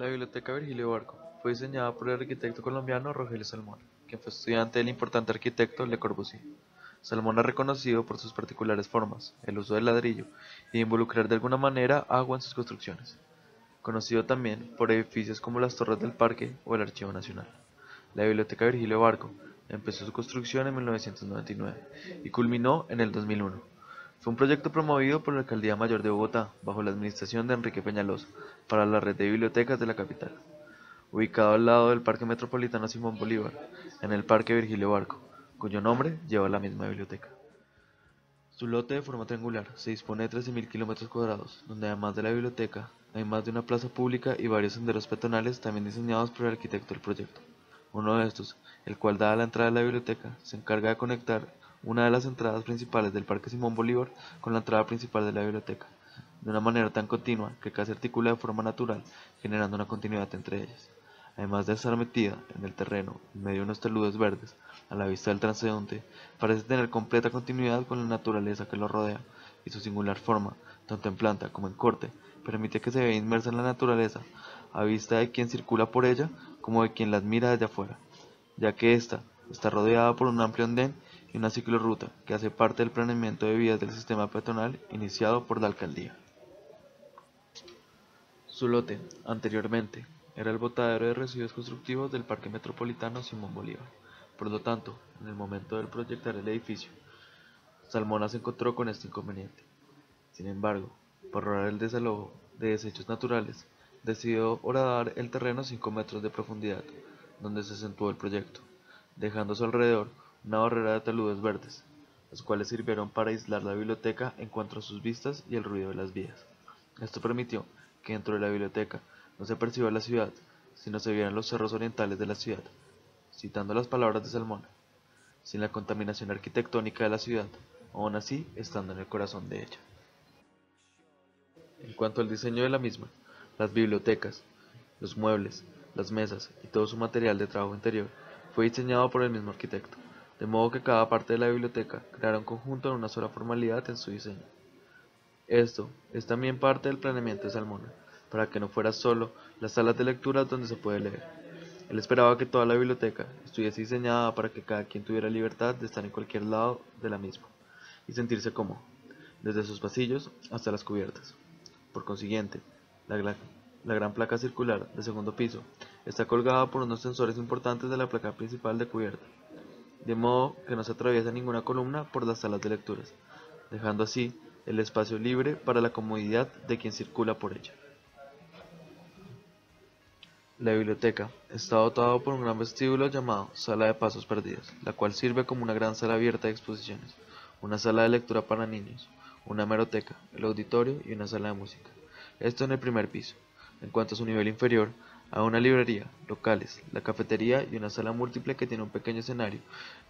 La Biblioteca Virgilio Barco fue diseñada por el arquitecto colombiano Rogelio Salmona, quien fue estudiante del importante arquitecto Le Corbusier. Salmona es reconocido por sus particulares formas, el uso del ladrillo y involucrar de alguna manera agua en sus construcciones. Conocido también por edificios como las Torres del Parque o el Archivo Nacional. La Biblioteca Virgilio Barco empezó su construcción en 1999 y culminó en el 2001. Fue un proyecto promovido por la Alcaldía Mayor de Bogotá, bajo la administración de Enrique Peñalosa, para la red de bibliotecas de la capital. Ubicado al lado del Parque Metropolitano Simón Bolívar, en el Parque Virgilio Barco, cuyo nombre lleva la misma biblioteca. Su lote de forma triangular se dispone de 13.000 kilómetros cuadrados, donde además de la biblioteca, hay más de una plaza pública y varios senderos peatonales también diseñados por el arquitecto del proyecto. Uno de estos, el cual da a la entrada de la biblioteca, se encarga de conectar una de las entradas principales del Parque Simón Bolívar con la entrada principal de la biblioteca, de una manera tan continua que casi articula de forma natural, generando una continuidad entre ellas. Además de estar metida en el terreno, en medio de unos taludes verdes, a la vista del transeúnte, parece tener completa continuidad con la naturaleza que lo rodea, y su singular forma, tanto en planta como en corte, permite que se vea inmersa en la naturaleza, a vista de quien circula por ella como de quien la admira desde afuera, ya que ésta está rodeada por un amplio andén y una ciclorruta que hace parte del planeamiento de vías del sistema peatonal iniciado por la alcaldía. Su lote, anteriormente, era el botadero de residuos constructivos del Parque Metropolitano Simón Bolívar. Por lo tanto, en el momento de proyectar el edificio, Salmona se encontró con este inconveniente. Sin embargo, por ahorrar el desalojo de desechos naturales, decidió horadar el terreno a 5 metros de profundidad, donde se acentuó el proyecto, dejando a su alrededor una barrera de taludes verdes, las cuales sirvieron para aislar la biblioteca en cuanto a sus vistas y el ruido de las vías. Esto permitió que dentro de la biblioteca no se perciba la ciudad, sino se vieran los cerros orientales de la ciudad, citando las palabras de Salmón, sin la contaminación arquitectónica de la ciudad, aún así estando en el corazón de ella. En cuanto al diseño de la misma, las bibliotecas, los muebles, las mesas y todo su material de trabajo interior fue diseñado por el mismo arquitecto de modo que cada parte de la biblioteca creara un conjunto en una sola formalidad en su diseño. Esto es también parte del planeamiento de Salmona, para que no fuera solo las salas de lectura donde se puede leer. Él esperaba que toda la biblioteca estuviese diseñada para que cada quien tuviera libertad de estar en cualquier lado de la misma y sentirse cómodo, desde sus pasillos hasta las cubiertas. Por consiguiente, la, la gran placa circular del segundo piso está colgada por unos sensores importantes de la placa principal de cubierta de modo que no se atraviesa ninguna columna por las salas de lecturas, dejando así el espacio libre para la comodidad de quien circula por ella. La biblioteca está dotada por un gran vestíbulo llamado Sala de Pasos Perdidos, la cual sirve como una gran sala abierta de exposiciones, una sala de lectura para niños, una hemeroteca, el auditorio y una sala de música. Esto en el primer piso. En cuanto a su nivel inferior, a una librería, locales, la cafetería y una sala múltiple que tiene un pequeño escenario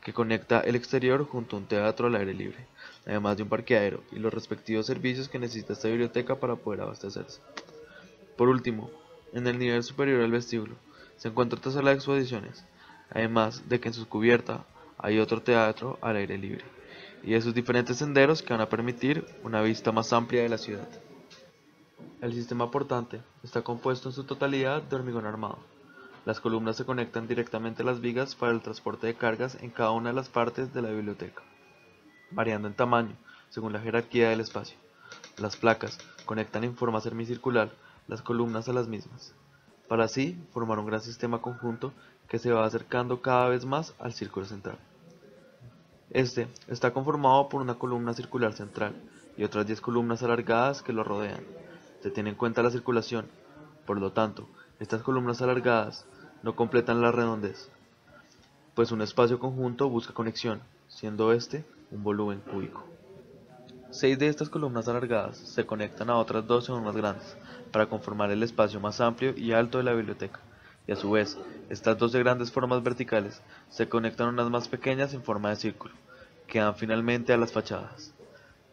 que conecta el exterior junto a un teatro al aire libre, además de un parqueadero y los respectivos servicios que necesita esta biblioteca para poder abastecerse. Por último, en el nivel superior del vestíbulo se encuentra otra sala de exposiciones, además de que en su cubierta hay otro teatro al aire libre, y esos diferentes senderos que van a permitir una vista más amplia de la ciudad. El sistema portante está compuesto en su totalidad de hormigón armado. Las columnas se conectan directamente a las vigas para el transporte de cargas en cada una de las partes de la biblioteca, variando en tamaño según la jerarquía del espacio. Las placas conectan en forma semicircular las columnas a las mismas, para así formar un gran sistema conjunto que se va acercando cada vez más al círculo central. Este está conformado por una columna circular central y otras 10 columnas alargadas que lo rodean se tiene en cuenta la circulación. Por lo tanto, estas columnas alargadas no completan la redondez, pues un espacio conjunto busca conexión, siendo este un volumen cúbico. Seis de estas columnas alargadas se conectan a otras dos en más grandes, para conformar el espacio más amplio y alto de la biblioteca, y a su vez, estas doce grandes formas verticales se conectan a unas más pequeñas en forma de círculo, que dan finalmente a las fachadas.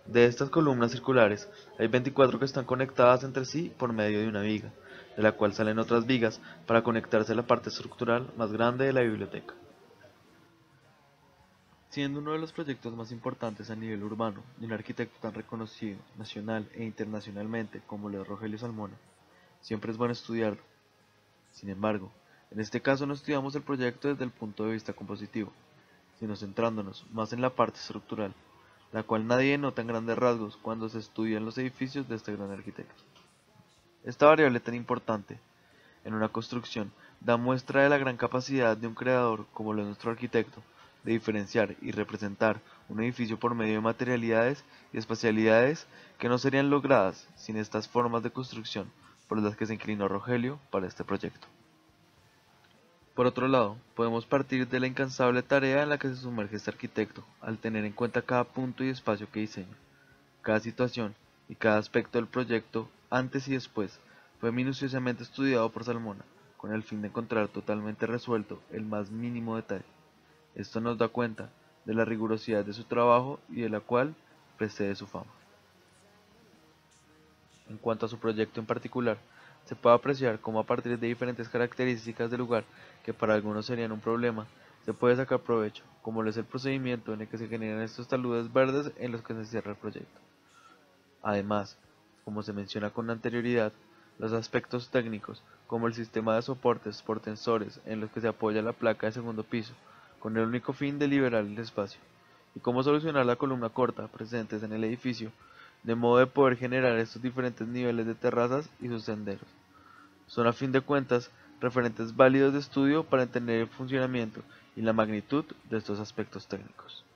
De estas columnas circulares, hay 24 que están conectadas entre sí por medio de una viga, de la cual salen otras vigas para conectarse a la parte estructural más grande de la biblioteca. Siendo uno de los proyectos más importantes a nivel urbano de un arquitecto tan reconocido nacional e internacionalmente como Leo Rogelio Salmona, siempre es bueno estudiarlo, Sin embargo, en este caso no estudiamos el proyecto desde el punto de vista compositivo, sino centrándonos más en la parte estructural, la cual nadie nota en grandes rasgos cuando se estudian los edificios de este gran arquitecto. Esta variable tan importante en una construcción da muestra de la gran capacidad de un creador como lo es nuestro arquitecto de diferenciar y representar un edificio por medio de materialidades y espacialidades que no serían logradas sin estas formas de construcción por las que se inclinó Rogelio para este proyecto. Por otro lado, podemos partir de la incansable tarea en la que se sumerge este arquitecto, al tener en cuenta cada punto y espacio que diseña. Cada situación y cada aspecto del proyecto, antes y después, fue minuciosamente estudiado por Salmona, con el fin de encontrar totalmente resuelto el más mínimo detalle. Esto nos da cuenta de la rigurosidad de su trabajo y de la cual precede su fama. En cuanto a su proyecto en particular, se puede apreciar cómo a partir de diferentes características del lugar que para algunos serían un problema, se puede sacar provecho, como es el procedimiento en el que se generan estos taludes verdes en los que se cierra el proyecto. Además, como se menciona con anterioridad, los aspectos técnicos, como el sistema de soportes por tensores en los que se apoya la placa de segundo piso, con el único fin de liberar el espacio, y cómo solucionar la columna corta presentes en el edificio, de modo de poder generar estos diferentes niveles de terrazas y sus senderos. Son a fin de cuentas referentes válidos de estudio para entender el funcionamiento y la magnitud de estos aspectos técnicos.